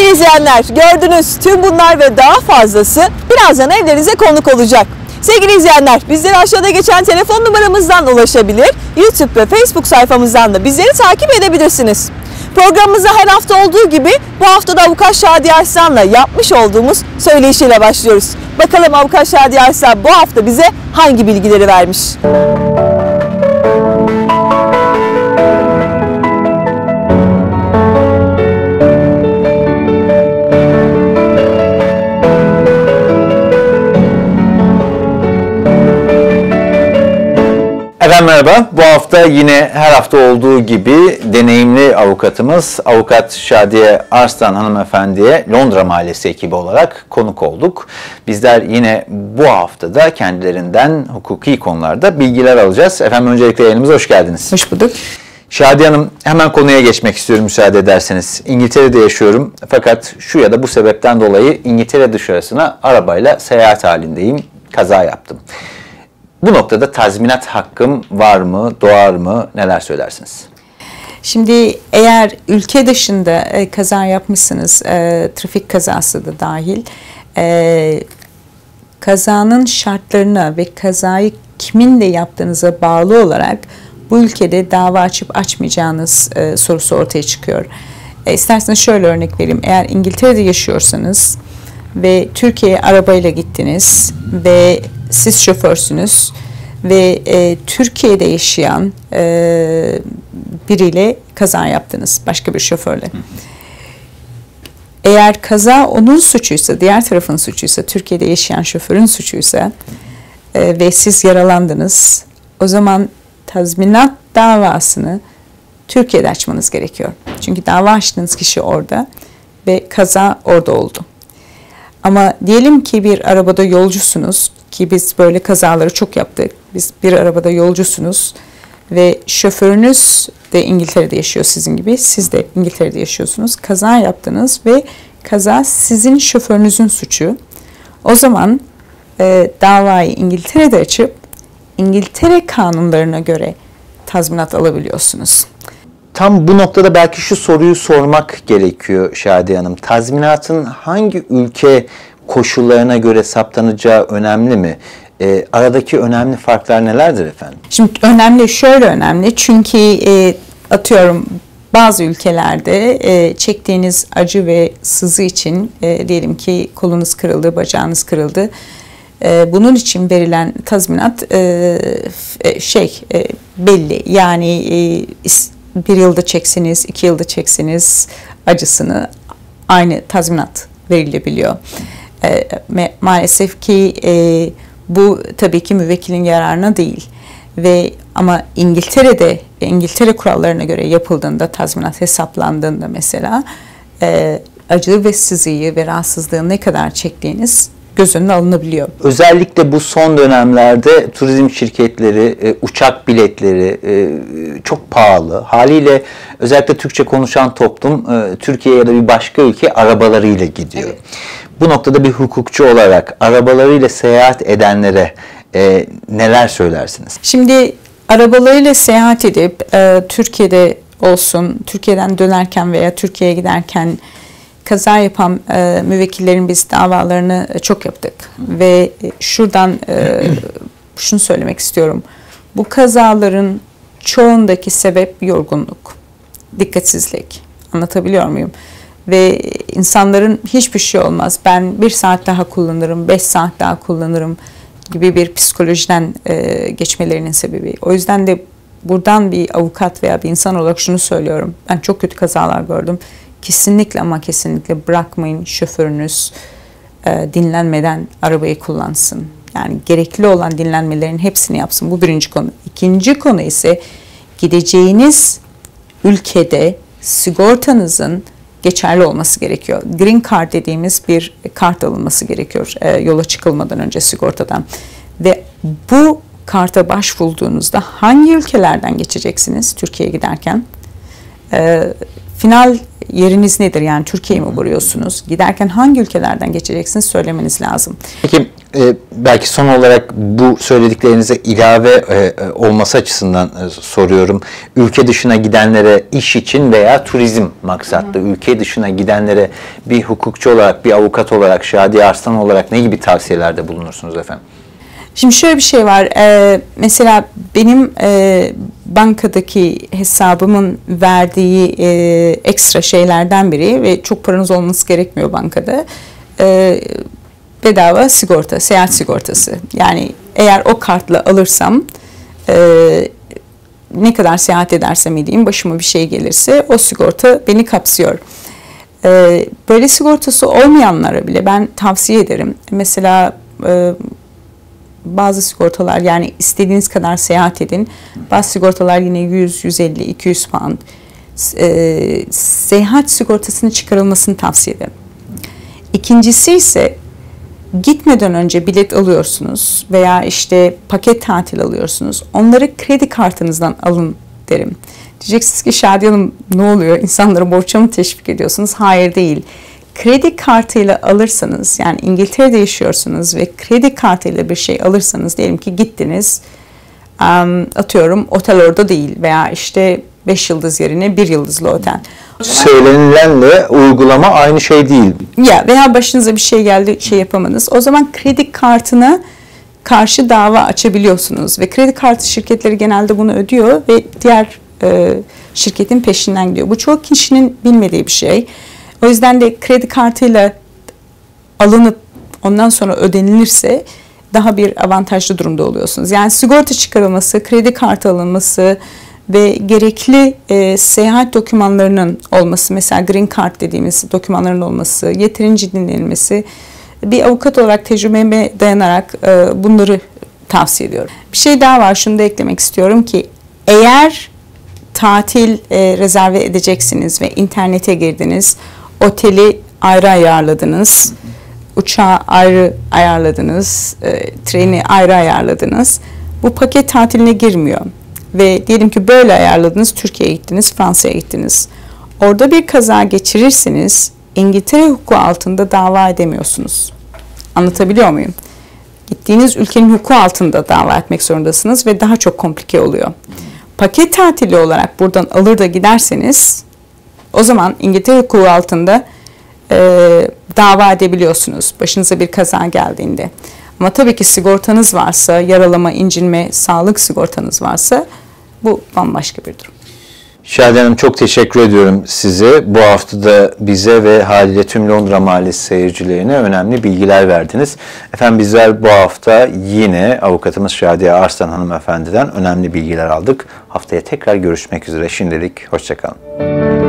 Sevgili izleyenler gördünüz tüm bunlar ve daha fazlası birazdan evlerinize konuk olacak. Sevgili izleyenler bizlere aşağıda geçen telefon numaramızdan ulaşabilir, YouTube ve Facebook sayfamızdan da bizleri takip edebilirsiniz. Programımıza her hafta olduğu gibi bu hafta da Avukat Şadi Arslan'la yapmış olduğumuz söyleşiyle başlıyoruz. Bakalım Avukat Şadi Arslan bu hafta bize hangi bilgileri vermiş? Efendim merhaba. Bu hafta yine her hafta olduğu gibi deneyimli avukatımız Avukat Şadiye Arslan hanımefendiye Londra Mahallesi ekibi olarak konuk olduk. Bizler yine bu haftada kendilerinden hukuki konularda bilgiler alacağız. Efendim öncelikle yayınımıza hoş geldiniz. Hoş bulduk. Şadiye Hanım hemen konuya geçmek istiyorum müsaade ederseniz. İngiltere'de yaşıyorum fakat şu ya da bu sebepten dolayı İngiltere dışarısına arabayla seyahat halindeyim. Kaza yaptım. Bu noktada tazminat hakkım var mı, doğar mı? Neler söylersiniz? Şimdi eğer ülke dışında e, kaza yapmışsınız, e, trafik kazası da dahil, e, kazanın şartlarına ve kazayı kiminle yaptığınıza bağlı olarak bu ülkede dava açıp açmayacağınız e, sorusu ortaya çıkıyor. E, isterseniz şöyle örnek vereyim. Eğer İngiltere'de yaşıyorsanız ve Türkiye'ye arabayla gittiniz ve siz şoförsünüz ve e, Türkiye'de yaşayan e, biriyle kaza yaptınız başka bir şoförle. Eğer kaza onun suçuysa, diğer tarafın suçuysa, Türkiye'de yaşayan şoförün suçuysa e, ve siz yaralandınız, o zaman tazminat davasını Türkiye'de açmanız gerekiyor. Çünkü dava açtığınız kişi orada ve kaza orada oldu. Ama diyelim ki bir arabada yolcusunuz ki biz böyle kazaları çok yaptık. Biz bir arabada yolcusunuz ve şoförünüz de İngiltere'de yaşıyor sizin gibi. Siz de İngiltere'de yaşıyorsunuz. Kaza yaptınız ve kaza sizin şoförünüzün suçu. O zaman e, davayı İngiltere'de açıp İngiltere kanunlarına göre tazminat alabiliyorsunuz. Tam bu noktada belki şu soruyu sormak gerekiyor Şadiye Hanım. Tazminatın hangi ülke koşullarına göre saptanacağı önemli mi? E, aradaki önemli farklar nelerdir efendim? Şimdi önemli, şöyle önemli çünkü e, atıyorum bazı ülkelerde e, çektiğiniz acı ve sızı için e, diyelim ki kolunuz kırıldı, bacağınız kırıldı. E, bunun için verilen tazminat e, e şey e, belli. Yani e, bir yılda çekseniz, iki yılda çekseniz acısını aynı tazminat verilebiliyor. E, maalesef ki e, bu tabii ki müvekkilin yararına değil ve ama İngiltere'de İngiltere kurallarına göre yapıldığında tazminat hesaplandığında mesela e, acı ve sızıyı ve rahatsızlığı ne kadar çektiğiniz göz önüne alınabiliyor. Özellikle bu son dönemlerde turizm şirketleri, e, uçak biletleri e, çok pahalı. Haliyle özellikle Türkçe konuşan toplum e, Türkiye ya da bir başka ülke arabalarıyla gidiyor. Evet. Bu noktada bir hukukçu olarak arabalarıyla seyahat edenlere e, neler söylersiniz? Şimdi arabalarıyla seyahat edip e, Türkiye'de olsun, Türkiye'den dönerken veya Türkiye'ye giderken kaza yapan e, müvekkillerin biz davalarını çok yaptık. Ve şuradan e, şunu söylemek istiyorum. Bu kazaların çoğundaki sebep yorgunluk, dikkatsizlik. Anlatabiliyor muyum? Ve insanların hiçbir şey olmaz. Ben bir saat daha kullanırım, beş saat daha kullanırım gibi bir psikolojiden e, geçmelerinin sebebi. O yüzden de buradan bir avukat veya bir insan olarak şunu söylüyorum. Ben çok kötü kazalar gördüm. Kesinlikle ama kesinlikle bırakmayın şoförünüz e, dinlenmeden arabayı kullansın. Yani gerekli olan dinlenmelerin hepsini yapsın. Bu birinci konu. İkinci konu ise gideceğiniz ülkede sigortanızın geçerli olması gerekiyor. Green Card dediğimiz bir kart alınması gerekiyor e, yola çıkılmadan önce sigortadan. Ve bu karta başvurduğunuzda hangi ülkelerden geçeceksiniz Türkiye'ye giderken? E, final yeriniz nedir? Yani Türkiye'yi mi vuruyorsunuz? Giderken hangi ülkelerden geçeceksiniz söylemeniz lazım. Peki e, belki son olarak bu söylediklerinize ilave e, e, olması açısından e, soruyorum. Ülke dışına gidenlere iş için veya turizm maksatlı ülke dışına gidenlere bir hukukçu olarak, bir avukat olarak, Şadi Arslan olarak ne gibi tavsiyelerde bulunursunuz efendim? Şimdi şöyle bir şey var. Ee, mesela benim e, bankadaki hesabımın verdiği e, ekstra şeylerden biri ve çok paranız olması gerekmiyor bankada. E, bedava sigorta, seyahat sigortası. Yani eğer o kartla alırsam e, ne kadar seyahat edersem edeyim başıma bir şey gelirse o sigorta beni kapsıyor. E, böyle sigortası olmayanlara bile ben tavsiye ederim. Mesela e, bazı sigortalar yani istediğiniz kadar seyahat edin. Bazı sigortalar yine 100, 150, 200 pound. E, seyahat sigortasının çıkarılmasını tavsiye ederim. İkincisi ise gitmeden önce bilet alıyorsunuz veya işte paket tatil alıyorsunuz. Onları kredi kartınızdan alın derim. Diyeceksiniz ki Şadiye Hanım ne oluyor? İnsanları borça mı teşvik ediyorsunuz? Hayır değil. Kredi kartıyla alırsanız yani İngiltere'de yaşıyorsunuz ve kredi kartıyla bir şey alırsanız diyelim ki gittiniz atıyorum otel orada değil veya işte 5 yıldız yerine 1 yıldızlı otel. Söylenilenle uygulama aynı şey değil. Ya veya başınıza bir şey geldi şey yapamadınız. O zaman kredi kartına karşı dava açabiliyorsunuz ve kredi kartı şirketleri genelde bunu ödüyor ve diğer e, şirketin peşinden gidiyor. Bu çok kişinin bilmediği bir şey. O yüzden de kredi kartıyla alınıp ondan sonra ödenilirse daha bir avantajlı durumda oluyorsunuz. Yani sigorta çıkarılması, kredi kartı alınması, ve gerekli e, seyahat dokümanlarının olması, mesela green card dediğimiz dokümanların olması, yeterince dinlenilmesi, bir avukat olarak tecrübeme dayanarak e, bunları tavsiye ediyorum. Bir şey daha var, şunu da eklemek istiyorum ki eğer tatil e, rezerve edeceksiniz ve internete girdiniz, oteli ayrı ayarladınız, uçağı ayrı ayarladınız, e, treni ayrı ayarladınız. Bu paket tatiline girmiyor ve diyelim ki böyle ayarladınız Türkiye'ye gittiniz, Fransa'ya gittiniz. Orada bir kaza geçirirseniz İngiltere hukuku altında dava edemiyorsunuz. Anlatabiliyor muyum? Gittiğiniz ülkenin hukuku altında dava etmek zorundasınız ve daha çok komplike oluyor. Paket tatili olarak buradan alır da giderseniz o zaman İngiltere hukuku altında e, dava edebiliyorsunuz başınıza bir kaza geldiğinde. Ama tabii ki sigortanız varsa, yaralama, incinme, sağlık sigortanız varsa bu bambaşka bir durum. Şahide Hanım çok teşekkür ediyorum size. Bu hafta da bize ve haliyle tüm Londra Mahallesi seyircilerine önemli bilgiler verdiniz. Efendim bizler bu hafta yine avukatımız Şadiye Arslan hanımefendiden önemli bilgiler aldık. Haftaya tekrar görüşmek üzere. Şimdilik hoşçakalın.